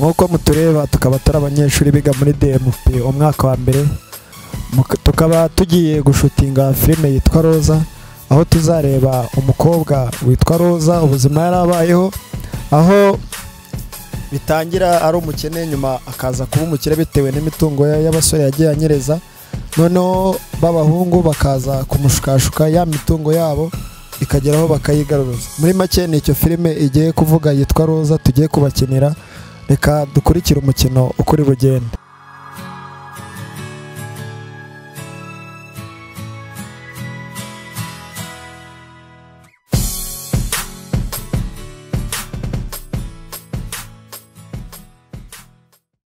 nk'uko mutureba tukaba turi abanyeshuri biga muri DMP umwaka wa mbere tukaba tugiye gushutinga filime yitwa roza aho tuzareba umukobwa witwa roza ubuzima yari abayeho aho bitangira ari umukene nyuma akaza kuba umukire bitewe n'imitungo y'abasore yagiye anyereza. Noneho b'abahungu bakaza kumushukashuka ya mitungo yabo ikageraho bakayigaruza muri make ni icyo filime igiye kuvuga yitwa roza tugiye kubakinira. Reka dukurikire umukino uko uri bugende.